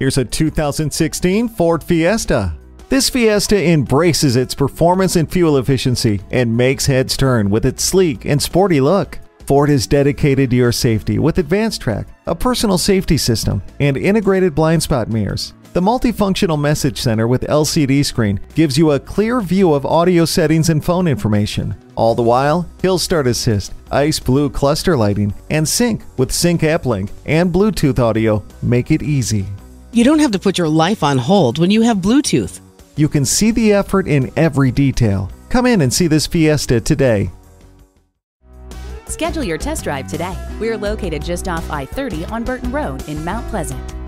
Here's a 2016 Ford Fiesta. This Fiesta embraces its performance and fuel efficiency and makes heads turn with its sleek and sporty look. Ford is dedicated to your safety with AdvanceTrac, a personal safety system, and integrated blind spot mirrors. The multifunctional message center with LCD screen gives you a clear view of audio settings and phone information. All the while, Hill Start Assist, Ice Blue cluster lighting, and Sync with Sync App Link and Bluetooth audio make it easy. You don't have to put your life on hold when you have Bluetooth. You can see the effort in every detail. Come in and see this Fiesta today. Schedule your test drive today. We are located just off I 30 on Burton Road in Mount Pleasant.